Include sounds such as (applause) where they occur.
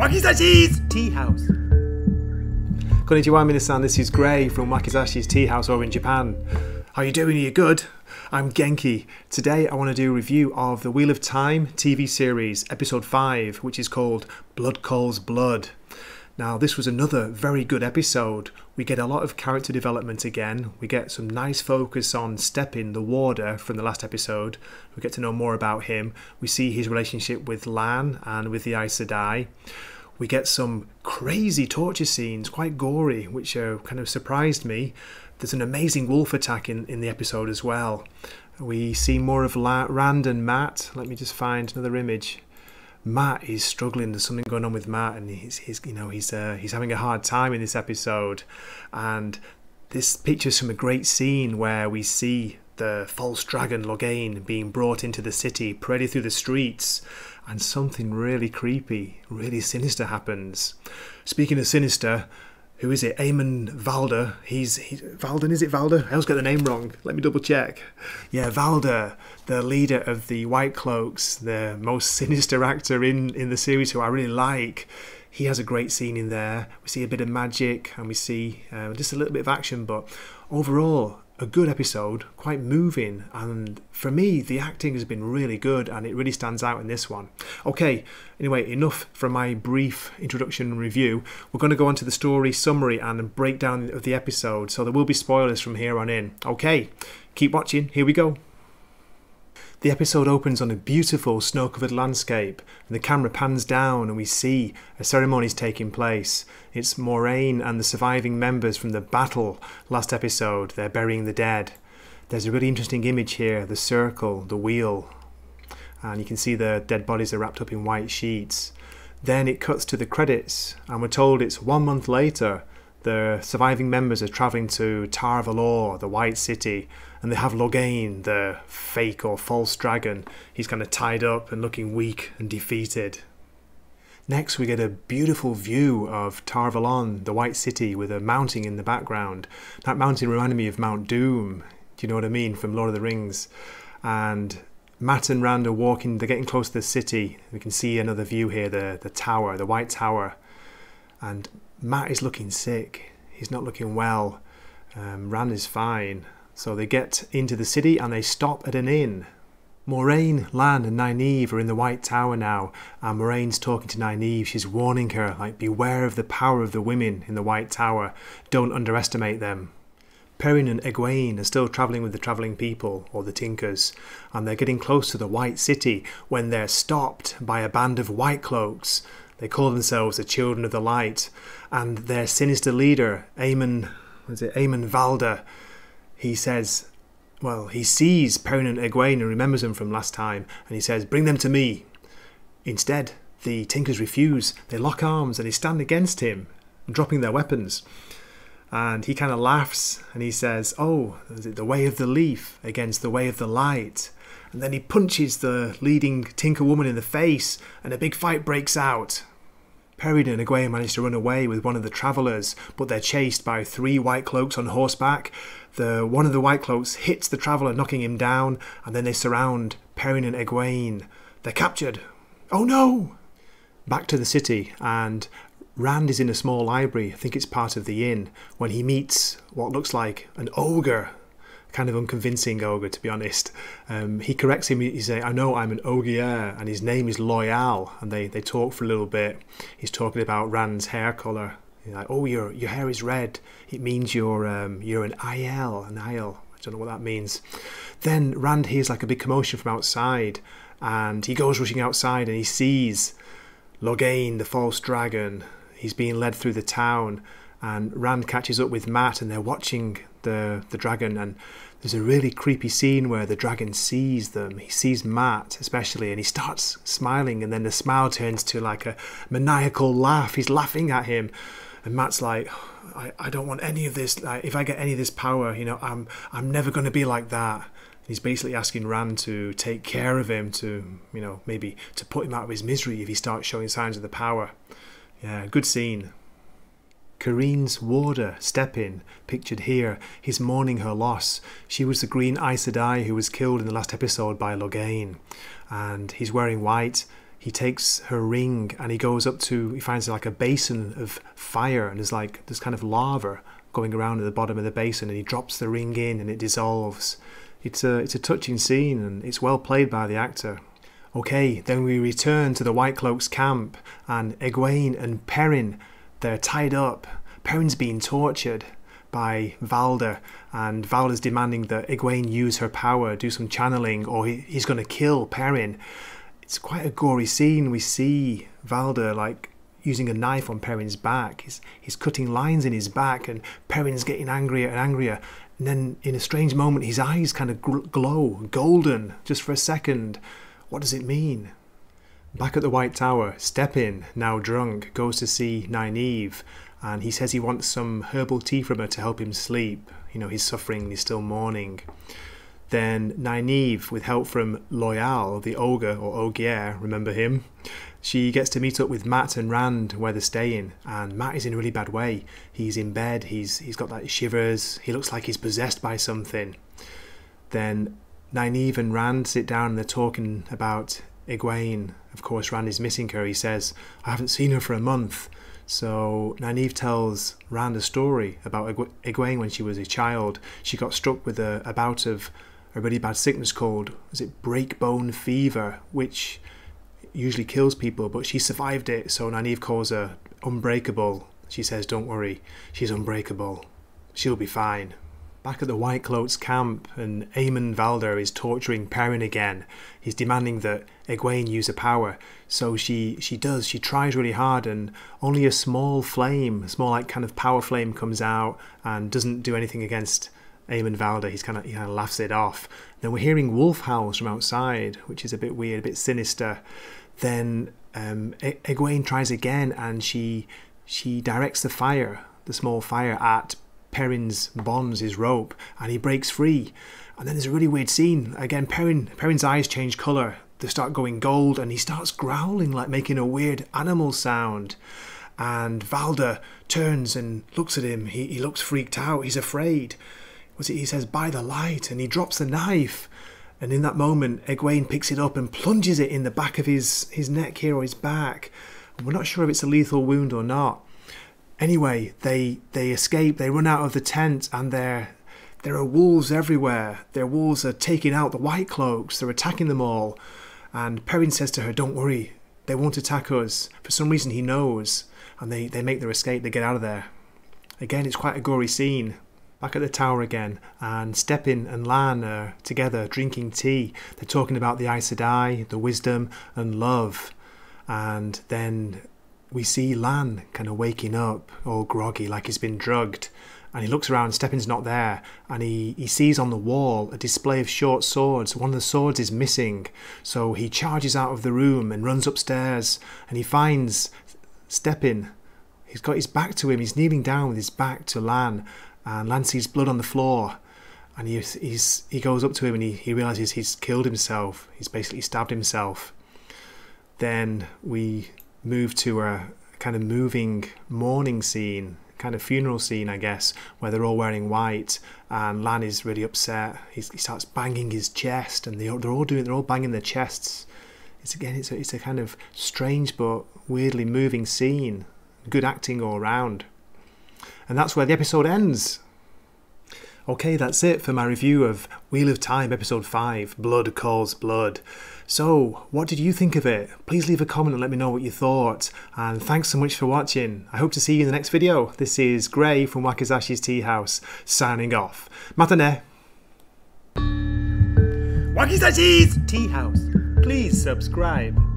Wakizashi's Tea House. Konnichiwa, minasan. This is Gray from Wakizashi's Tea House over in Japan. How are you doing? Are you good? I'm Genki. Today I want to do a review of the Wheel of Time TV series, episode 5, which is called Blood Calls Blood. Now, this was another very good episode. We get a lot of character development again. We get some nice focus on Stepin, the warder, from the last episode. We get to know more about him. We see his relationship with Lan and with the Aes Sedai. We get some crazy torture scenes, quite gory, which uh, kind of surprised me. There's an amazing wolf attack in, in the episode as well. We see more of La- Rand and Mat. Let me just find another image. Mat is struggling. There's something going on with Mat, and he's, he's you know he's uh, he's having a hard time in this episode. And this pictures from a great scene where we see the false dragon Logain being brought into the city, paraded through the streets, and something really creepy, really sinister happens. Speaking of sinister, who is it? Eamon Valda. He's, he's Valden. Is it Valda? I always get the name wrong. Let me double check. Yeah, Valda, the leader of the White Cloaks, the most (laughs) sinister actor in in the series, who I really like. He has a great scene in there. We see a bit of magic and we see uh, just a little bit of action, but overall, a good episode, quite moving, and for me, the acting has been really good and it really stands out in this one. Okay, anyway, enough from my brief introduction and review. We're going to go on to the story summary and breakdown of the episode, so there will be spoilers from here on in. Okay, keep watching, here we go. The episode opens on a beautiful snow covered landscape, and the camera pans down and we see a ceremony is taking place. It's Moiraine and the surviving members from the battle last episode. They're burying the dead. There's a really interesting image here the circle, the wheel, and you can see the dead bodies are wrapped up in white sheets. Then it cuts to the credits, and we're told it's one month later. The surviving members are travelling to Tar Valon, the White City, and they have Logain, the fake or false dragon. He's kind of tied up and looking weak and defeated. Next, we get a beautiful view of Tar Valon, the White City, with a mountain in the background. That mountain reminded me of Mount Doom. Do you know what I mean? From Lord of the Rings. And Mat and Rand are walking, they're getting close to the city. We can see another view here the, the tower, the White Tower. And Mat is looking sick. He's not looking well. Um, Rand is fine. So they get into the city and they stop at an inn. Moiraine, Lan, and Nynaeve are in the White Tower now, and Moiraine's talking to Nynaeve. She's warning her, like, beware of the power of the women in the White Tower. Don't underestimate them. Perrin and Egwene are still travelling with the travelling people, or the Tinkers, and they're getting close to the White City when they're stopped by a band of White Cloaks. They call themselves the Children of the Light, and their sinister leader, Eamon, was it Eamon Valda, he says, well, he sees Perrin and Egwene and remembers them from last time, and he says, bring them to me. Instead, the Tinkers refuse. They lock arms and they stand against him, dropping their weapons. And he kind of laughs and he says, Oh, is it the way of the leaf against the way of the light? And then he punches the leading Tinker woman in the face, and a big fight breaks out. Perrin and Egwene manage to run away with one of the travellers, but they're chased by three white cloaks on horseback. The one of the white cloaks hits the traveller, knocking him down, and then they surround Perrin and Egwene. They're captured. Oh no! Back to the city, and Rand is in a small library, I think it's part of the inn, when he meets what looks like an ogre. Kind of unconvincing ogre, to be honest. Um, he corrects him. He says, "I know I'm an ogier, and his name is Loial." And they, they talk for a little bit. He's talking about Rand's hair color. He's like, "Oh, your your hair is red. It means you're um, you're an Aiel, an Aiel. I don't know what that means." Then Rand hears like a big commotion from outside, and he goes rushing outside, and he sees Logain, the false dragon. He's being led through the town, and Rand catches up with Mat, and they're watching the the dragon. And there's a really creepy scene where the dragon sees them. He sees Mat especially, and he starts smiling, and then the smile turns to like a maniacal laugh. He's laughing at him, and Mat's like, I, I don't want any of this. Like, if I get any of this power, you know, I'm I'm never going to be like that. and He's basically asking Rand to take care of him, to you know maybe to put him out of his misery if he starts showing signs of the power. Yeah, good scene. Kerene's warder, Stepin, pictured here, he's mourning her loss. She was the green Aes Sedai who was killed in the last episode by Logain, and he's wearing white. he takes her ring and he goes up to he finds like a basin of fire and there's like there's kind of lava going around at the bottom of the basin and he drops the ring in and it dissolves it's a it's a touching scene and it's well played by the actor okay then we return to the white cloaks camp and egwene and perrin they're tied up perrin's being tortured by Valda, and Valda's demanding that Egwene use her power, do some channeling, or he, he's going to kill Perrin it's quite a gory scene. We see Valda like using a knife on Perrin's back. He's, he's cutting lines in his back, and Perrin's getting angrier and angrier. And then, in a strange moment, his eyes kind of glow golden just for a second. What does it mean? Back at the White Tower, Stepin, now drunk, goes to see Nynaeve, and he says he wants some herbal tea from her to help him sleep. You know, he's suffering, he's still mourning. Then Nynaeve, with help from Loial, the ogre or Ogier, remember him? She gets to meet up with Mat and Rand where they're staying, and Mat is in a really bad way. He's in bed, he's he's got like shivers, he looks like he's possessed by something. Then Nynaeve and Rand sit down and they're talking about Egwene. Of course, Rand is missing her. He says, I haven't seen her for a month. So Nynaeve tells Rand a story about Egwene when she was a child. She got struck with a, a bout of a really bad sickness called is it breakbone fever, which usually kills people, but she survived it. So Nynaeve calls her unbreakable. She says, "Don't worry, she's unbreakable. She'll be fine." Back at the White Cloaks camp, and Eamon Valda is torturing Perrin again. He's demanding that Egwene use her power. So she she does. She tries really hard, and only a small flame, a small like kind of power flame, comes out and doesn't do anything against Eamon Valda, he's kind of he kind of laughs it off. Then we're hearing wolf howls from outside, which is a bit weird, a bit sinister. Then um, Egwene tries again, and she she directs the fire, the small fire, at Perrin's bonds, his rope, and he breaks free. And then there's a really weird scene. Again, Perrin Perrin's eyes change colour. They start going gold, and he starts growling, like making a weird animal sound. And Valda turns and looks at him. He, he looks freaked out. He's afraid was it he says by the light and he drops the knife and in that moment Egwene picks it up and plunges it in the back of his his neck here or his back we're not sure if it's a lethal wound or not anyway they they escape they run out of the tent and there there are wolves everywhere. Their wolves are taking out the white cloaks they're attacking them all. And Perrin says to her don't worry they won't attack us. For some reason he knows. And they they make their escape they get out of there. Again it's quite a gory scene. Back at the tower again, and Stepin and Lan are together drinking tea. They're talking about the Aes Sedai, the wisdom and love. And then we see Lan kind of waking up, all groggy, like he's been drugged. And he looks around, Stepin's not there, and he, he sees on the wall a display of short swords. One of the swords is missing, so he charges out of the room and runs upstairs, and he finds Stepin. He's got his back to him, he's kneeling down with his back to Lan, and Lan sees blood on the floor and he, he's, he goes up to him and he, he realizes he's killed himself. He's basically stabbed himself. Then we move to a kind of moving mourning scene, kind of funeral scene, I guess, where they're all wearing white and Lan is really upset. He's, he starts banging his chest and they, they're all doing, they're all banging their chests. It's again, it's a, it's a kind of strange but weirdly moving scene. Good acting all around. And that's where the episode ends. Okay, that's it for my review of Wheel of Time episode 5 Blood Calls Blood. So, what did you think of it? Please leave a comment and let me know what you thought. And thanks so much for watching. I hope to see you in the next video. This is Gray from Wakizashi's Tea House, signing off. Matane! Wakizashi's Tea House. Please subscribe.